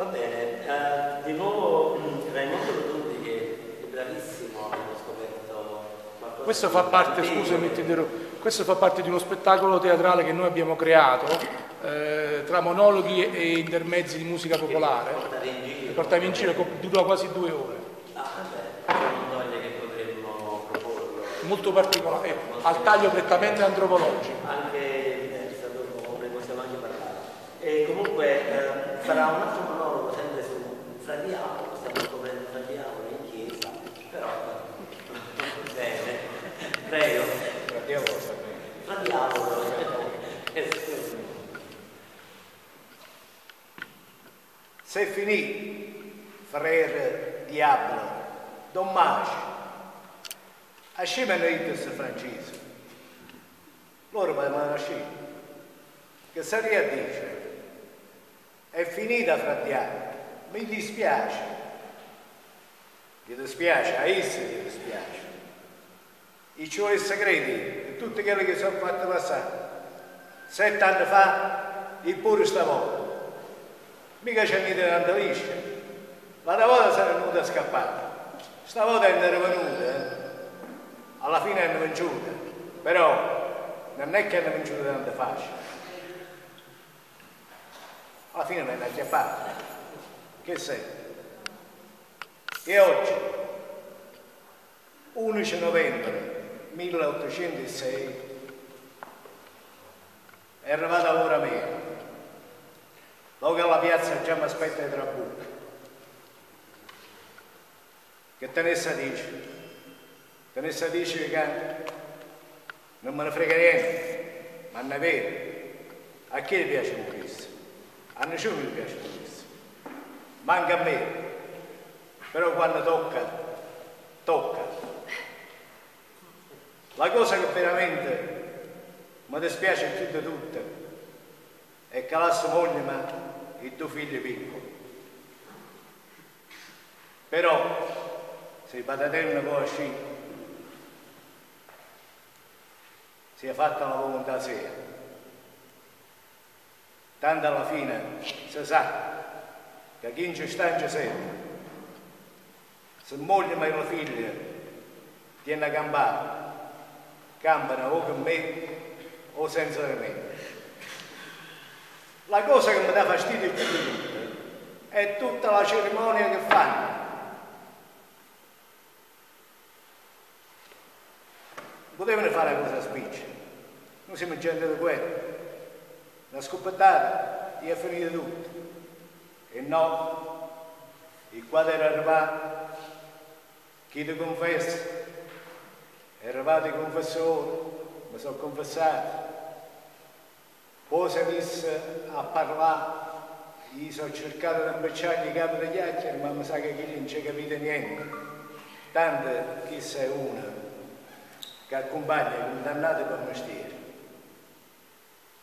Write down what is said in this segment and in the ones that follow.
Va bene, uh, di nuovo mm, Raimondo Rotundi che è bravissimo, abbiamo scoperto qualcosa. Questo fa parte, scusami, ti questo fa parte di uno spettacolo teatrale che noi abbiamo creato eh, tra monologhi e intermezzi di musica popolare. Che portavi in giro, dura quasi due ore. Ah, vabbè, che potremmo proporlo. Molto particolare, eh, al taglio prettamente antropologico. Anche dopo ne possiamo anche parlare. E comunque eh, farà un altro monologo sempre su Fra Diavolo, stiamo scoprendo Fra Diavolo in chiesa, però bene, prego. Fra Diavolo sta bene. Fra Diavolo. C'est fini, frère diavolo, dommage. Asci me ne disse francese. Loro mi hanno. Che Saria dice, è finita fra diavolo, mi dispiace. Gli dispiace, a esse gli dispiace. I suoi segreti tutti quelli che sono fatti passare. Sette anni fa, pure stavolta mica c'è niente tanta liscia. L'altra volta sono venuta a scappare, stavolta è venuta, eh? alla fine hanno venciuta, però non è che hanno venciuta tanto facile. Alla fine mi hanno acchiappato. Che sei? E oggi, 11 novembre 1806, è arrivata l'ora mia. Dopo che alla piazza già mi aspetta i trabucchi. Che te ne sa dice? Te ne sa dice che non me ne frega niente, ma è vero. A chi gli piace un Cristo? A nessuno gli piace Cristo. Manca a me. Però quando tocca, tocca. La cosa che veramente mi dispiace più di tutte è che la sua moglie ma il tuo figlio è piccolo. Però se il Padre può uscire, sia fatta la volontà sua. Tanto alla fine si sa che chi in in sempre, se moglie e la figlia tiene a campare, campano o con me o senza di me. La cosa che mi dà fastidio più di tutte è tutta la cerimonia che fanno. Potevano fare una cosa spiccia. Noi siamo gente di guerra. La scopettata gli è finita tutto. E no, il quadro era arrivato, chi ti confessa, è arrivato il confessore, mi sono confessato, poi si a parlare, gli sono cercato di abbracciare i capi degli chiacchiere, ma mi sa che chi non ci ha capito niente. Tanto chi sei una che accompagna i condannati per mestiere.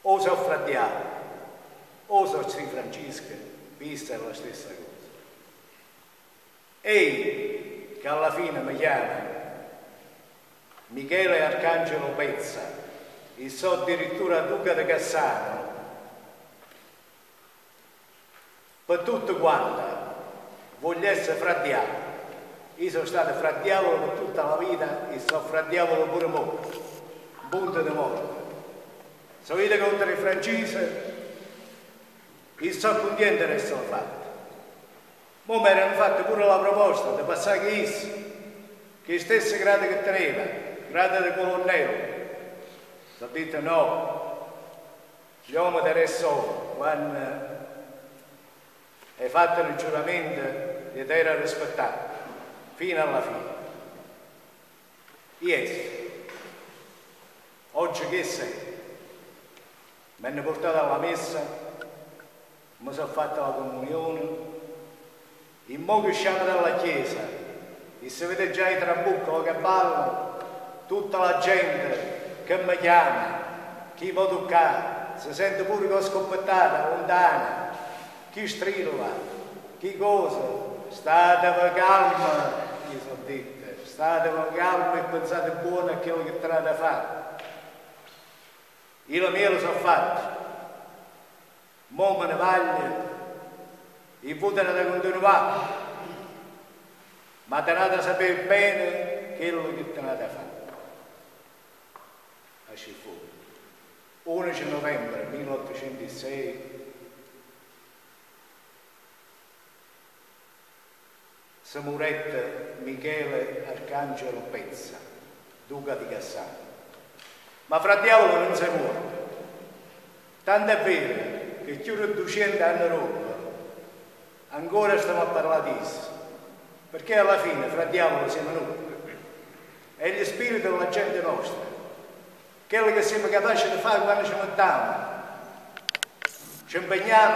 O soffre a diavolo, o so San Francesco, vista è la stessa cosa. Ehi, che alla fine mi chiama Michele Arcangelo Pezza, il so addirittura Duca di Cassano, per tutto quanto voglio essere fra diavolo. Io sono stato fra diavolo per tutta la vita e sono fra diavolo pure morto, punto di morte. Sono io contro i francesi, e sono contento di essere fatto. Ora mi erano fatto pure la proposta di passare che io, che stesse grado che teneva, grado di colonnello, detto no, l'uomo del solo, quando hai fatto il giuramento ed era rispettato, fino alla fine. Yes. Oggi che sei? Mi hanno portato alla messa, mi sono fatto la comunione, in mo che usciamo dalla chiesa e si vede già i trabuccoli che ballano, tutta la gente che mi chiama, chi può toccare, si sente pure che scoppettata, lontana, chi strilla, chi cosa, state calma, gli sono dette, state calma e pensate buono a quello che tra da fare. Io la mia lo so fatto, mo me ne voglio i votano da continuare, ma tenete a sapere bene quello che tenete a fare. Lasci fuori. 11 novembre 1806 Samuretta Michele Arcangelo Pezza, duca di Cassano. Ma fra diavolo non si muore. Tanto è vero che più di 200 anni dopo ancora stiamo a parlare di esso. Perché alla fine fra diavolo siamo noi. È gli spiriti della gente nostra. Quello che siamo capaci di fare quando ci mettiamo. Ci impegniamo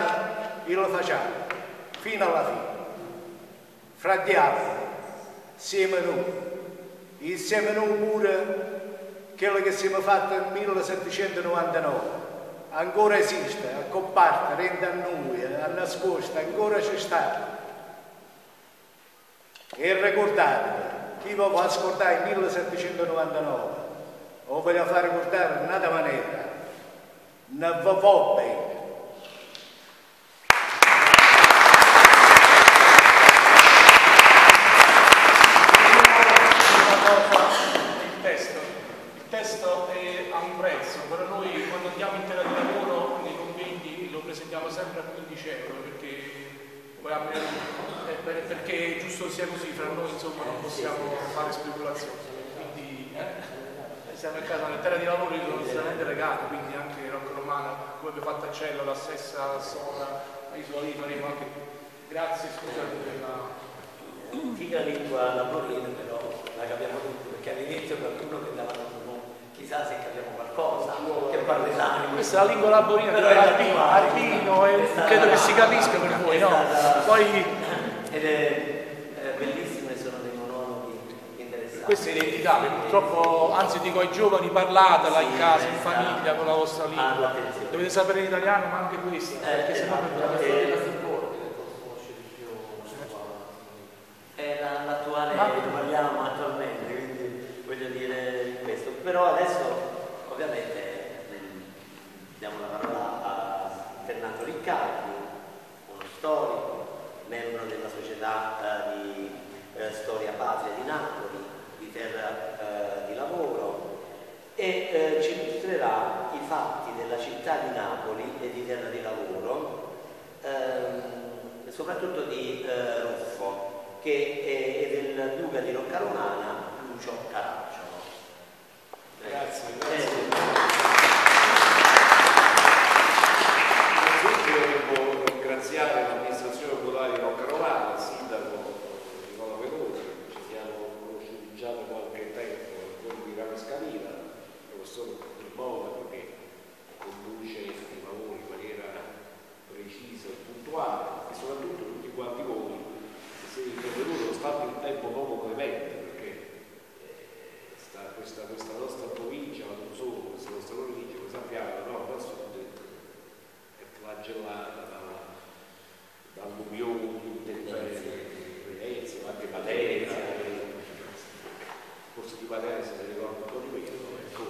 e lo facciamo. Fino alla fine. Fra diavolo siamo noi. Insieme noi pure quello che siamo fatti nel 1799 ancora esiste, a comparte, rende a noi, a nascosta, ancora ci sta. E ricordatevi, chi vi va ascoltare il 1799 o voglio fare ricordare in un'altra maniera, non vi va bene. perché è giusto sia così, fra noi insomma non possiamo fare speculazioni. Eh, siamo in casa, nella terra di lavoro io sono estremamente legato, quindi anche Rocco Romana, come abbiamo fatto a Cello, la stessa Sora, Isola lì faremo anche. Grazie, scusate per la. Figa lingua laborina, però la capiamo tutti, perché all'inizio qualcuno che dava chissà se capiamo qualcosa, che parlerà. Questa è la lingua laborina dell'alpino, e credo che si capisca per voi, no? Poi ed è, è bellissimo e sono dei monologhi interessanti. Questa è l'identità, purtroppo, anzi dico ai giovani parlatela in casa, in famiglia, con la vostra lingua. Dovete sapere l'italiano ma anche questo, eh, perché sennò esatto. eh, è l'attuale che parliamo attualmente, quindi voglio dire questo. Però adesso ovviamente diamo la parola a Fernando Riccardi, uno storico, membro della società eh, di eh, Storia Patria di Napoli, di Terra eh, di Lavoro e eh, ci illustrerà i fatti della città di Napoli e di Terra di Lavoro, ehm, soprattutto di eh, Ruffo, che è, è del duca di Roccalonana Lucio Caracciolo. Grazie, grazie. ringraziare l'amministrazione comunale di Rocca Romana, il sindaco Nicola Veloci, ci siamo conosciuti già da qualche tempo con di Rame Scalina, il professor Il Monaco che conduce i lavori in maniera precisa e puntuale e soprattutto tutti quanti voi che siete intervenuti nonostante il tempo poco clemente perché eh, sta, questa, questa, nostra provincia, ma non solo questa nostra provincia, come sappiamo, no, da sud è flagellata alluvioni, Venezia, anche Matera, forse di Matera se ne ricorda un po' di meno, ecco.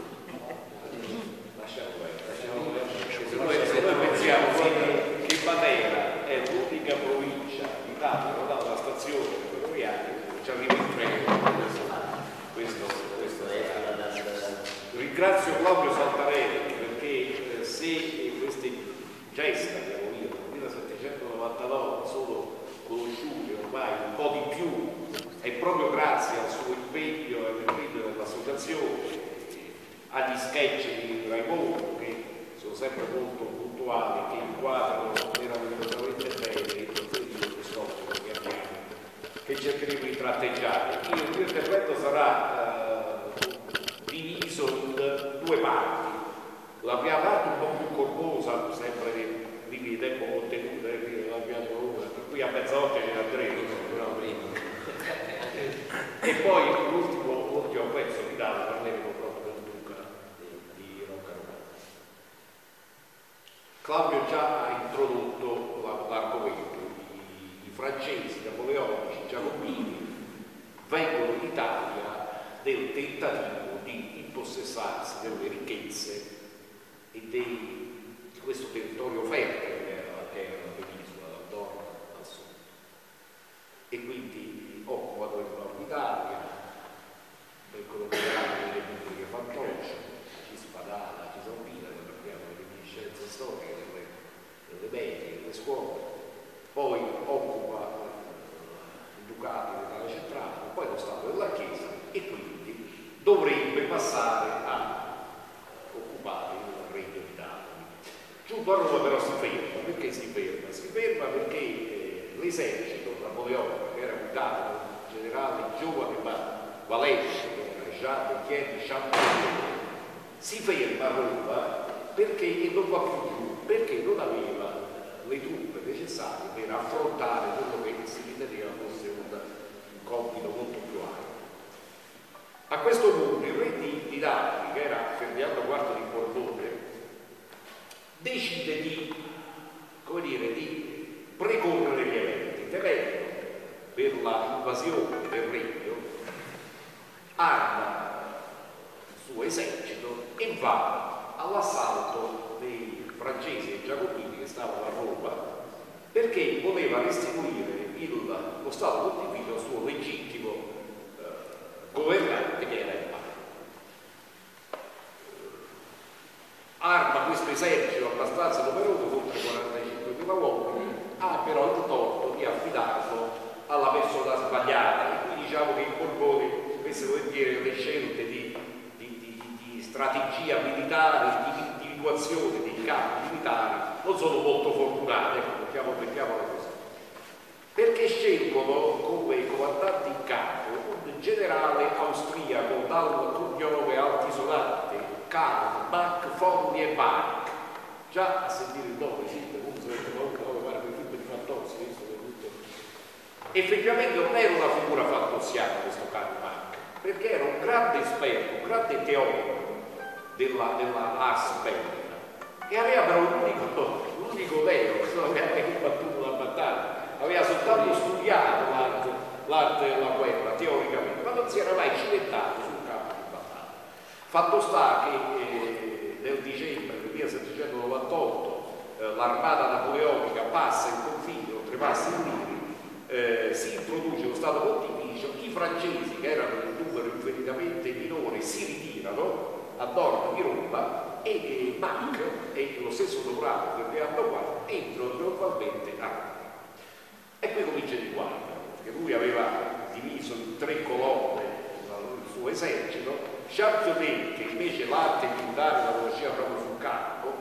lasciamo perdere, se noi, se noi pensiamo che Matera è l'unica provincia d'Italia non ha una stazione ferroviaria, ci arriva in treno, questo, questo è ringrazio proprio Santarelli perché eh, se queste gesta 99 sono conosciuti ormai un po' di più e proprio grazie al suo impegno e all'impegno dell'associazione, agli sketch di Raimondo che sono sempre molto puntuali, che inquadrano meravigliosamente bene i profili dello scopo che abbiamo, che cercheremo di tratteggiare. Il mio intervento sarà eh, diviso in due parti. La prima parte un po' più corposa, sempre di tempo contenuto, eh, abbiamo paura, per cui a mezzanotte ce ne andremo, prima. e poi l'ultimo, l'ultimo pezzo di Dado parleremo proprio del duca di Rocca Claudio già tentativo di impossessarsi delle ricchezze e dei, di questo territorio fertile che era la terra, la penisola, dal nord al sud. E quindi occupa il nord Italia, del coloniale delle repubbliche fantocce, ci spadala, ci salpina, abbiamo le reminiscenze storiche delle, delle medie, delle scuole, poi occupa eh, il Ducato dell'Italia centrale, poi lo Stato della Chiesa e quindi dovrebbe passare a occupare il regno di Napoli. Giunto a Roma però si ferma, perché si ferma? Si ferma perché eh, l'esercito napoleonico, che era guidato da un generale giovane ma valente, Jean de Chiedi Champollion, si ferma a Roma perché non va più giù, perché non aveva le truppe necessarie per affrontare quello che si riteneva fosse un compito molto più alto. A questo punto il re di, di che era Ferdinando IV di Borbone, decide di, come dire, di precorrere gli eventi, temendo per l'invasione del regno, arma il suo esercito e va all'assalto dei francesi e giacobini che stavano a Roma perché voleva restituire il, lo Stato pontificio al suo legittimo governante che era il Papa. Arma questo esercito abbastanza numeroso, oltre 45.000 uomini, ha però il torto di affidarlo alla persona sbagliata e qui diciamo che il Borbone spesso volentieri le scelte di, di, di, di strategia militare, di individuazione dei campi militari non sono molto fortunate, mettiamo, mettiamole così. Perché scelgono come comandante in campo generale austriaco dal cognome altisonante, Karl Bach von Bach. Già a sentire il nome, sì, comunque un nome guarda quei film di Fantozzi, visto che tutto. Effettivamente non era una figura fantoziana questo Karl Bach, perché era un grande esperto, un grande teorico della, della bellica e aveva l'unico, l'unico vero, non aveva combattuto la battaglia, aveva soltanto studiato l'arte, l'arte della guerra teoricamente, ma non si era mai cimentato sul campo di battaglia. Fatto sta che eh, nel dicembre del 1798 eh, l'armata napoleonica passa il confine, oltrepassa il Niri, eh, si introduce lo Stato pontificio, i francesi che erano in numero infinitamente minore si ritirano a nord di Roma e che Mach e lo stesso dorato che Ferdinando IV entrano trionfalmente a Roma. E qui comincia il guardo, perché lui aveva diviso in tre colonne il suo esercito, Championnet, che invece l'arte militare la conosceva proprio sul campo,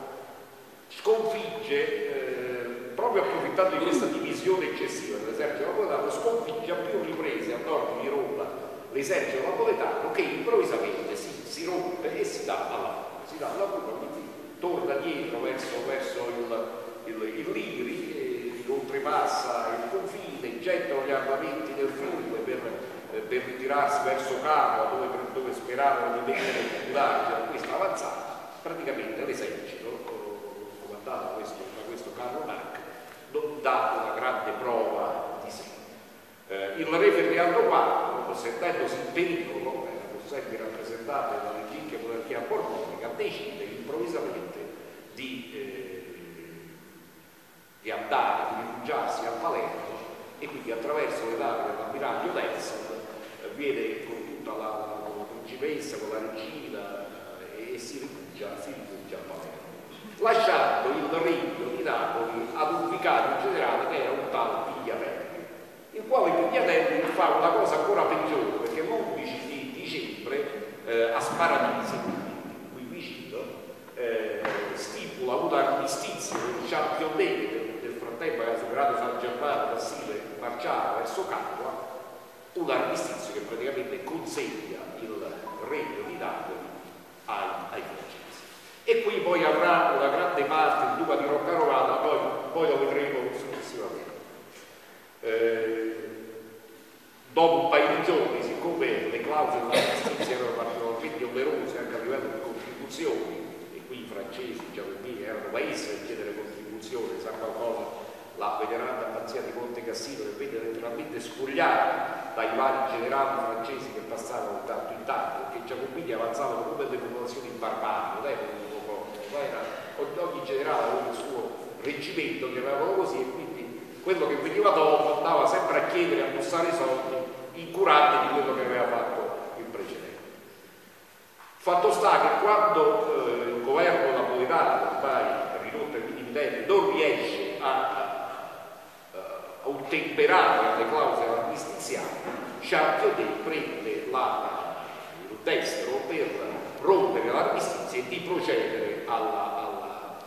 sconfigge, eh, proprio approfittando di questa divisione eccessiva dell'esercito napoletano, sconfigge a più riprese a nord di Roma l'esercito napoletano che improvvisamente si si rompe e si dà alla fuga, si dà alla fuga, quindi torna dietro verso, verso il, il, il Liri, oltrepassa il confine, gettano gli armamenti nel fiume per, eh, per ritirarsi verso Capua dove, dove speravano di mettere il pillaggio a questa avanzata, praticamente l'esercito, comandato da questo, da questo Carlo Marc, non dà una grande prova di sé. Eh, il re Ferdinando IV, sentendosi in pericolo, sempre rappresentate dalla legittima monarchia borbonica, decide improvvisamente di, eh, di, andare, di rifugiarsi a Palermo e quindi attraverso le navi dell'ammiraglio Nelson eh, viene con tutta la, principessa, con la regina eh, e si rifugia, si rifugia a Palermo, lasciando il regno di Napoli ad un vicario generale che era un tal Pigliatelli, il quale Pigliatelli fa una cosa ancora peggiore perché l'11 eh, a Sparadisi, qui vicino, eh, stipula un armistizio con Championnet che frattempo aveva superato San Germano, Sile, marciava verso Capua, un armistizio che praticamente consegna il regno di Napoli ai, ai francesi. E qui poi avrà una grande parte il duca di Roccarovana, poi, poi lo vedremo successivamente. Eh, dopo un paio di giorni, siccome le clausole della giustizia erano particolarmente onerose anche a livello di contribuzioni, e qui i francesi, i giacobini erano paesi a chiedere contribuzioni, sa qualcosa, la veneranda abbazia di Monte Cassino che venne letteralmente spogliata dai vari generali francesi che passavano di tanto in tanto, perché i giacobini avanzavano come delle popolazioni barbari, non erano un era, ogni generale aveva il suo reggimento, chiamavano così, e quindi quello che veniva dopo andava sempre a chiedere, a bussare i soldi, incurante di quello che aveva fatto il precedente. Fatto sta che quando eh, il governo napoletano, ormai ridotto ottemperare alle clausole armistiziali, Championnet prende il destro per rompere l'armistizio e di procedere alla, alla,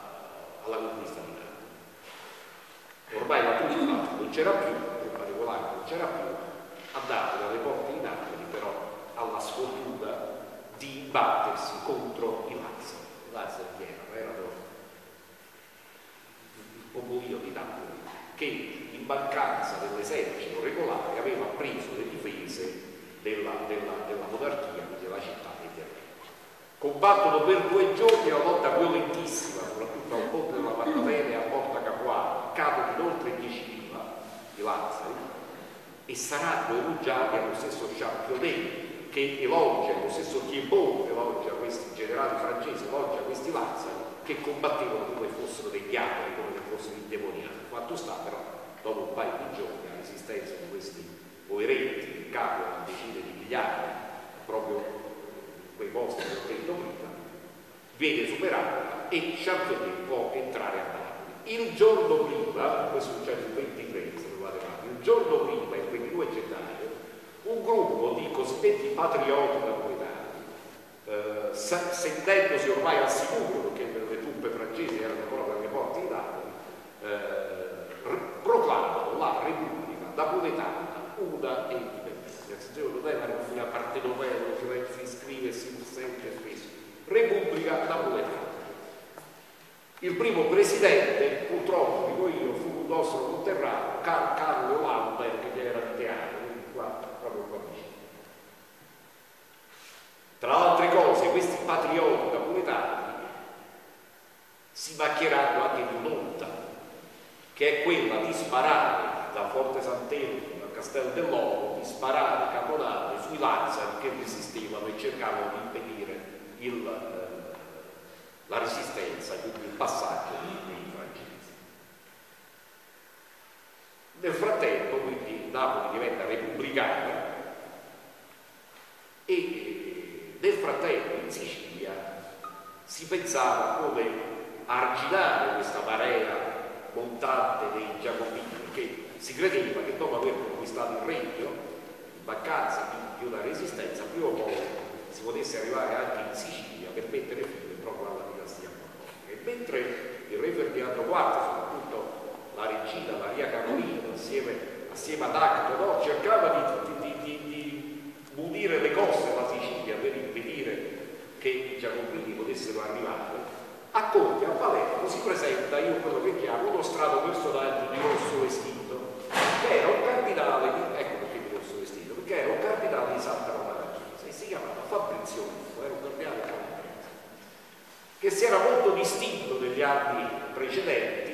alla conquista di Napoli. Ormai la Puglia non c'era più, in particolare non c'era più, andate dalle porte di Napoli però alla sfortuna di battersi contro i Lazzi. I Lazzi erano, erano il popolino di Napoli che mancanza dell'esercito regolare aveva preso le difese della, della, della monarchia, quindi della città di Terreno. Combattono per due giorni una lotta violentissima, soprattutto al ponte della Maddalena e a Porta Capuana, cadono inoltre 10.000 di Lazzari e saranno elogiati allo stesso Championnet che elogia, lo stesso Thibault elogia questi generali francesi, elogia questi Lazzari che combattevano come fossero dei diavoli, come se fossero indemoniati. Quanto sta però, dopo un paio di giorni, la resistenza di questi poveretti, in capo a decine di migliaia, proprio quei posti che ho detto prima, viene superata e Championnet può entrare a Napoli. Il giorno prima, questo succede il 23, se vado male, il giorno prima, il 22 gennaio, un gruppo di cosiddetti patrioti napoletani, eh, sentendosi ormai al sicuro, perché le truppe francesi erano ancora per le porte di Napoli, eh, proclamano la Repubblica Napoletana una e indipendenza. Attenzione, non è una partenopea dove si scrive e si sente spesso. Repubblica Napoletana. Il primo presidente, purtroppo dico io, fu un nostro conterraneo, Car Carlo Lambert, che era di teatro, quindi qua, proprio qua vicino. Tra altre cose, questi patrioti napoletani si macchieranno anche di un'onta, che è quella di sparare da Forte Sant'Elmo Castello dell'Oro di sparare cannonate sui lazzari che resistevano e cercavano di impedire il, eh, la resistenza, quindi il passaggio dei francesi. Nel frattempo, quindi, Napoli diventa repubblicana e eh, nel frattempo in Sicilia si pensava come arginare questa marea montante dei giacobini, perché si credeva che dopo aver conquistato il regno, in mancanza di, di, una resistenza, prima o poi si potesse arrivare anche in Sicilia per mettere fine proprio alla dinastia borbonica. E mentre il re Ferdinando IV, soprattutto la regina Maria Carolina, assieme, assieme ad Acto, no, cercava di, di, di, munire le coste della Sicilia per impedire che i giacobini potessero arrivare, a Conte, a Palermo, si presenta, io quello che chiamo, uno strato personaggio di rosso vestito che era un cardinale, di, ecco perché mi rosso vestito, perché era un cardinale di Santa Romana e si chiamava Fabrizio Ruffo, era un cardinale calabrese, che si era molto distinto negli anni precedenti,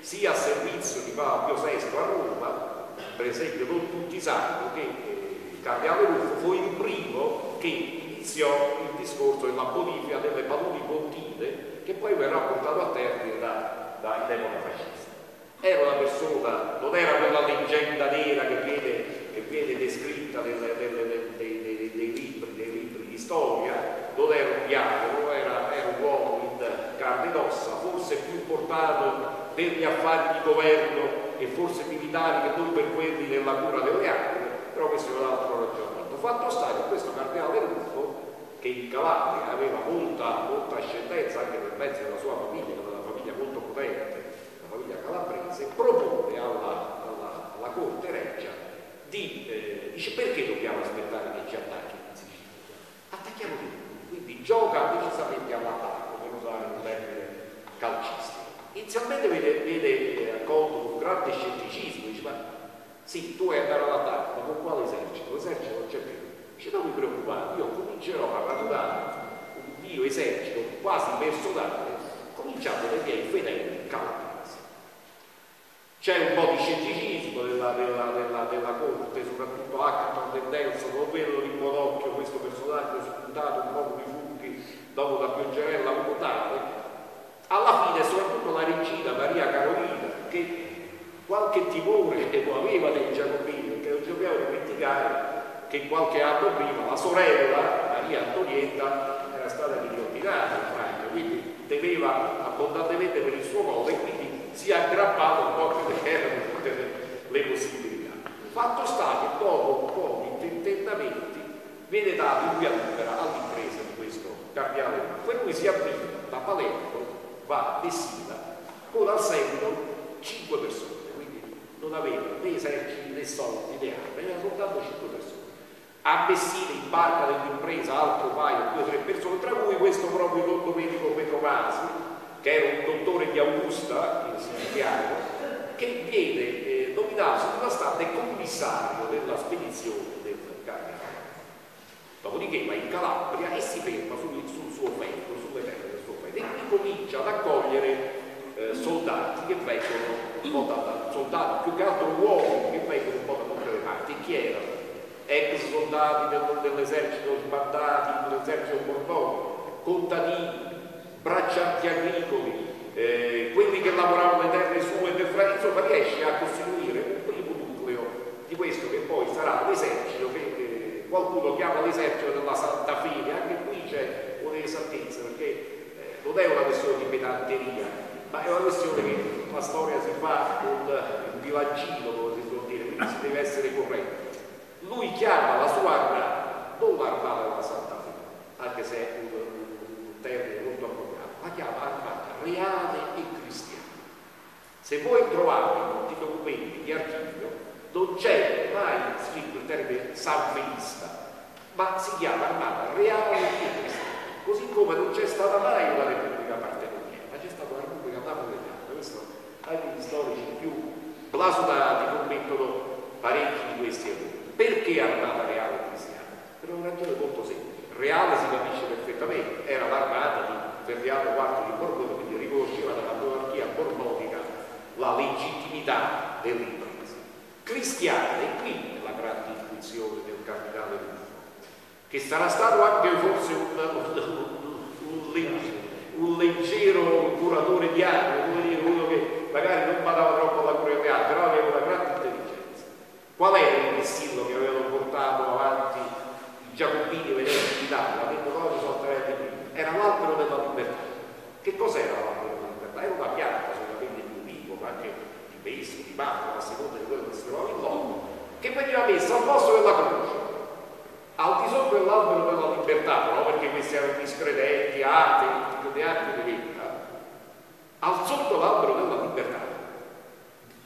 sia a servizio di Papa Pio VI a Roma, per esempio non tutti sanno che eh, il cardinale Ruffo fu il primo che iniziò il discorso della bonifica delle paludi pontine che poi verrà portato a termine da, da epoca fascista. Era una persona, non era quella leggenda nera che viene, che viene descritta nel, nel, nel, dei, dei, dei, libri, dei, libri, di storia, non era un diavolo, era, era un uomo in carne ed forse più portato per gli affari di governo e forse militari che non per quelli della cura delle armi, però questo è un altro ragionamento. Fatto sta che questo cardinale Ruffo, che in Calabria aveva molta, molta ascendenza anche nel mezzo della sua famiglia, una famiglia molto potente, famiglia calabrese, propone alla, alla, alla Corte Reggia di, eh, dice perché dobbiamo aspettare che ci attacchi in Sicilia? Attacchiamo tutti, quindi gioca decisamente all'attacco, per usare un termine calcistico. Inizialmente vede, vede eh, accolto con grande scetticismo, dice ma sì, tu vuoi andare all'attacco, ma con quale esercito? L'esercito non c'è più. Dice non mi preoccupare, io comincerò a radunare un mio esercito quasi personale, cominciando dai miei fedeli calabri c'è un po' di scetticismo della, della, della, della corte, soprattutto e Nelson, non vedono in buon occhio questo personaggio spuntato un po' di funghi dopo la pioggerella mutale. Alla fine, soprattutto la regina Maria Carolina, che qualche timore lo aveva dei giacobini, perché non ci dobbiamo dimenticare che qualche anno prima la sorella Maria Antonietta era stata guillotinata in Francia, quindi temeva abbondantemente per il suo nome e quindi si è aggrappato un po' che erano tutte le, le possibilità. Fatto sta che dopo un po' di tentennamenti viene dato il via libera all'impresa cardinale. Per cui si avvia da Palermo, va a Messina, con al seguito 5 persone, quindi non aveva né eserciti né soldi né armi, aveva soltanto 5 persone. A Messina in barca dell'impresa altro paio, due o tre persone, tra cui questo proprio Don Domenico Petrovasi, che era un dottore di Augusta, in siciliano, che viene eh, nominato sovrastante commissario della spedizione del Cardinale. Dopodiché va in Calabria e si ferma sul suo feudo, sulle terre del suo feudo, e comincia ad accogliere eh, soldati che vengono, da, soldati più che altro uomini che vengono un po' da tutte le parti. Chi erano? Ex soldati del, dell'esercito sbandati, dell'esercito borbonico, contadini, braccianti agricoli, eh, quelli che lavoravano le terre sue per fratello, insomma riesce a costituire un primo nucleo di questo che poi sarà l'esercito che eh, qualcuno chiama l'esercito della Santa Fede, anche qui c'è un'esattezza perché eh, non è una questione di pedanteria, ma è una questione che la storia si fa con il bilancino, come si può dire, quindi si deve essere corretti. Lui chiama la sua armata, non l'armata della Santa Fede, anche se è un, un termine molto appropriato, la chiama armata reale e cristiana. Se voi trovate tutti i documenti di archivio, non c'è mai scritto il termine salveista, ma si chiama armata reale e cristiana. Così come non c'è stata mai una repubblica partenopea, ma c'è stata una repubblica napoletana. Questo anche gli storici più blasonati commettono parecchi di questi errori. Perché armata reale cristiana? Per una ragione molto semplice. Reale si capisce perfettamente, era l'armata di Ferdinando IV di Borbone, quindi riconosceva dalla monarchia borbonica la legittimità dell'impresa. Cristiana, e qui la grande intuizione del che sarà stato anche forse un, un, un, un leggero curatore di anni, uno che magari non badava troppo alla altre, però aveva una grande intelligenza. Qual era il vessillo che avevano portato avanti i giacobini venendo in Italia? L'avevano proprio sottraendo prima era l'albero della libertà. Che cos'era l'albero della libertà? Era una pianta solamente di ulivo, ma anche di pesco, di bambino, a seconda di quello che si trovava in loco, che veniva messa al posto della croce. Al di sotto dell'albero della libertà, però perché questi erano miscredenti, atei, neanche di vita, al sotto dell'albero della libertà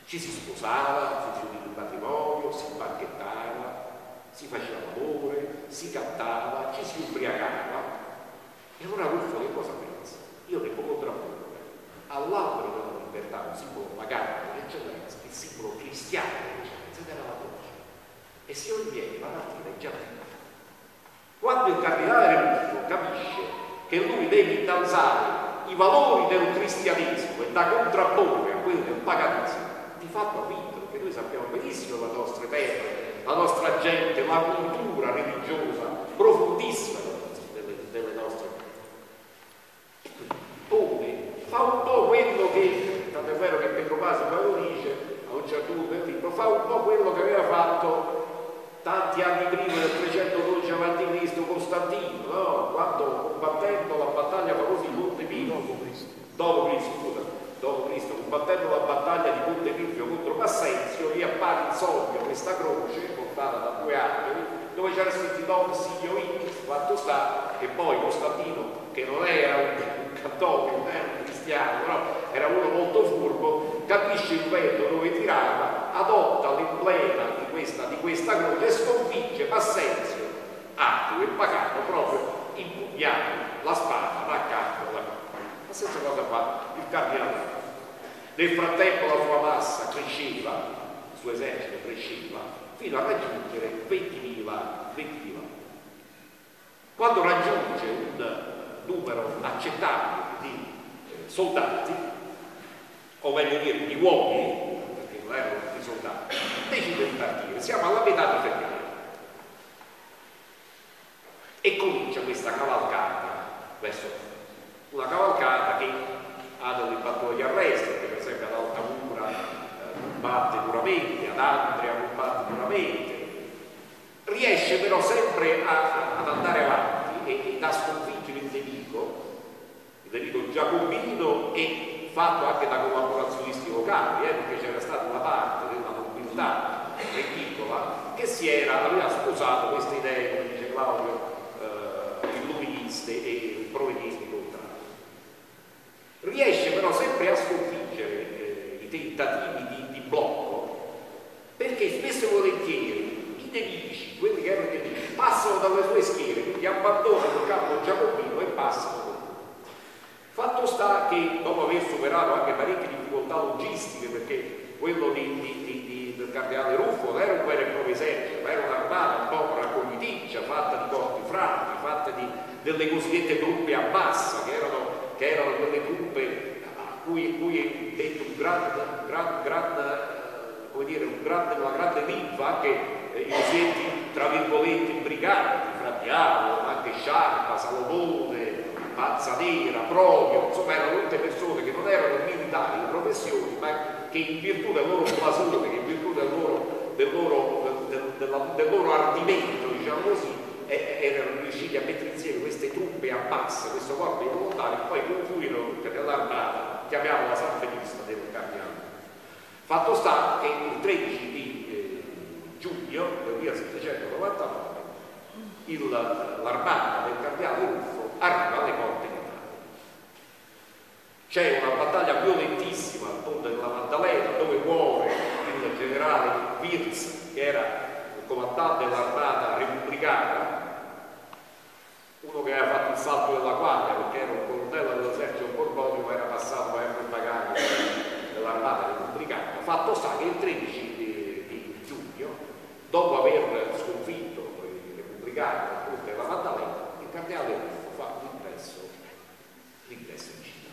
ci si sposava, si univa il matrimonio, si banchettava, si faceva l'amore, si cantava, ci si ubriacava, e allora Ruffo che cosa pensa? Io devo contrapporre all'albero della libertà, un simbolo pagano dell'eccellenza, il simbolo cristiano dell'eccellenza ed era la croce. E si riviene la mattina è già finita. Quando il cardinale Ruffo capisce che lui deve innalzare i valori del cristianesimo e da contrapporre a quelli del paganesimo, di fatto ha vinto, perché noi sappiamo benissimo le nostre terre, la nostra gente, la cultura religiosa profondissima delle, delle nostre pone, fa un po' quello che, tanto è vero che Pedro Pasi poi lo dice a un certo punto del libro, fa un po' quello che aveva fatto tanti anni prima del 312 a.C. Costantino, no? quando combattendo la battaglia famosa di Ponte Pino, dopo Cristo, scusa, dopo Cristo, combattendo la battaglia di Ponte Pino contro Massenzio, gli appare in sogno questa croce portata da due angeli, dove c'era scritto Don Siglio quanto sta, e poi Costantino, che non era un cattolico, non era un cristiano, però era uno molto furbo, capisce il vento dove tirava, adotta l'emblema questa, di questa croce sconfigge Passenzio, attivo e pagato proprio impugnando la spada accanto alla croce. Ma senza cosa fa il cardinale. Nel frattempo la sua massa cresceva, il suo esercito cresceva, fino a raggiungere 20.000 20 quando raggiunge un numero accettabile di eh, soldati, o meglio dire di uomini, non erano tutti soldati, decide di partire. Siamo alla metà di febbraio. E comincia questa cavalcata verso una cavalcata che ha battute di arresto, perché per esempio ad Altamura eh, combatte duramente, ad Andrea combatte duramente, riesce però sempre a, ad andare avanti e, e a sconfiggere il nemico, il nemico giacobino e fatto anche da collaborazionisti locali, eh, perché c'era stata una parte della sultana Piccola che si era, aveva sposato queste idee, come dice Claudio, eh, illuministe e provenienti contrari. Riesce però sempre a sconfiggere eh, i tentativi di, di blocco perché spesso e volentieri i nemici, quelli che erano nemici, passano dalle sue schiere, quindi abbandonano il campo giacobino e passano. Fatto sta che dopo aver superato anche parecchie difficoltà logistiche, perché quello di, di, di, del cardinale Ruffo non era un vero e proprio esercito, ma era un'armata un po' raccogliticcia, fatta di corpi franchi, fatta delle cosiddette truppe a bassa, che erano, che erano quelle truppe a cui, cui è detto un grande, grande, grande come dire, un grande, una grande linfa anche eh, i cosiddetti, tra virgolette, briganti, Fratiano, anche Sciarpa, Salomone, Nera, Proprio, insomma erano tutte persone che non erano militari di professioni, ma che in virtù del loro blasone, che in virtù del loro, del loro, del, del, del loro ardimento, diciamo così, erano riusciti a mettere insieme queste truppe a bassa, questo corpo di volontari, poi confluirono tutte nell'armata, chiamiamola San Felice del Cardinale. Fatto sta che il 13 di eh, giugno del 1799 l'armata del cardinale Ruffo arriva alle porte d'Italia. C'è una battaglia violentissima al ponte della Maddalena dove muore il generale Wirz che era il comandante dell'armata repubblicana uno che aveva fatto il salto della guardia perché era un colonnello dell'esercito borbonico era passato per il pagano dell'armata repubblicana, fatto sta che il 13 di, di giugno, dopo aver sconfitto i repubblicani appunto della Maddalena, il cardinale Ruffo fa l'ingresso, l'ingresso in città.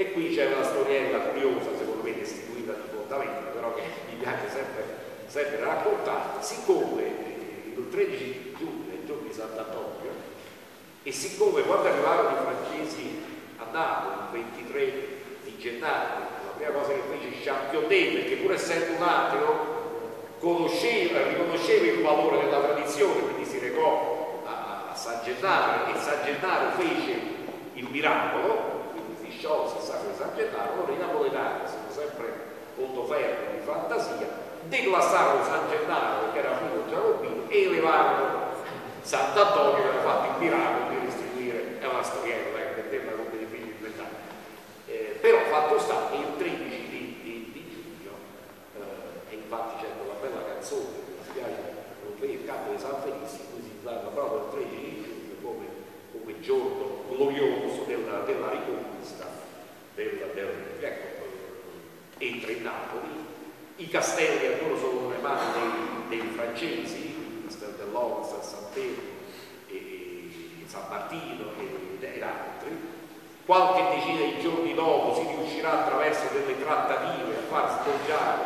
E qui c'è una storiella curiosa, secondo me destituita di fondamento, però che mi piace sempre, sempre raccontare, siccome il 13 giugno è il giorno di Sant'Antonio, e siccome quando arrivarono i francesi a Napoli il 23 di gennaio prima cosa che fece Championnet, perché pur essendo un ateo conosceva, riconosceva il valore della tradizione, quindi si recò a, a San Gennaro e San Gennaro fece il miracolo, sciolse il sacro San Gennaro, allora i napoletani sono sempre molto fermi di fantasia, declassarono San Gennaro perché era figlio giacobino e elevarono Sant'Antonio che aveva fatto il miracolo di restituire, è una storiella, eh, per tema come difficile inventare. Eh, però fatto sta che il 13 di, di, di giugno, eh, e infatti c'è una bella canzone che si chiama Non vedi il campo di San Felice, in cui si parla proprio il 13 di giugno come, come giorno glorioso della, della riconquista del, del ecco, Napoli, i castelli ancora sono nelle mani dei, dei francesi, il castello dell'Ox, San Pedro, San Martino ed, altri, Qualche decina di giorni dopo si riuscirà attraverso delle trattative a far sfoggiare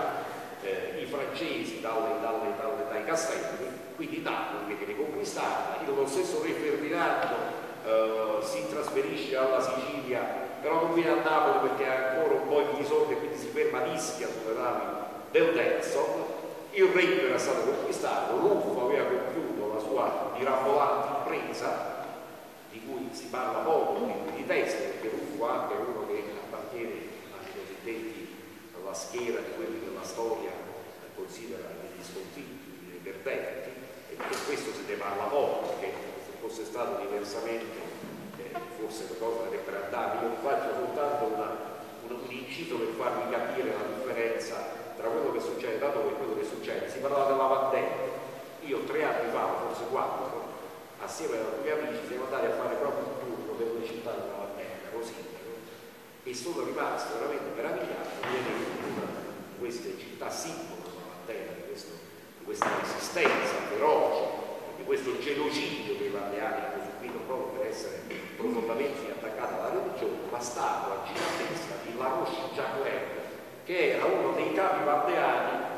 eh, i francesi dalle, dalle, dalle, dai castelli, quindi Napoli viene conquistata, lo stesso re Ferdinando eh, si trasferisce alla Sicilia, però non viene a Napoli perché ha ancora un po' di soldi e quindi si ferma a Ischia sulle navi del Nelson, il regno era stato conquistato, Ruffo aveva compiuto la sua mirabolante impresa di cui si parla poco di, di teste, perché Ruffo anche uno che appartiene ai cosiddetti alla schiera di quelli che la storia considera degli sconfitti, dei perdenti, e per questo se ne parla poco, perché se fosse stato diversamente forse le cose sarebbero andate. Io faccio soltanto una, una, un inciso per farvi capire la differenza tra quello che succede da noi e quello che succede. Si parlava della pandemia. Io tre anni fa, forse quattro, assieme ai miei amici siamo andati a fare proprio un turno per le città della Marmella, così, e sono rimasto veramente meravigliato di vedere una di queste città simbolo della Marmella, di, di, questa resistenza feroce, di questo genocidio che i valdeani hanno subito proprio essere profondamente attaccati alla religione, la statua gigantesca di La Roche Jacqueline, che era uno dei capi valdeani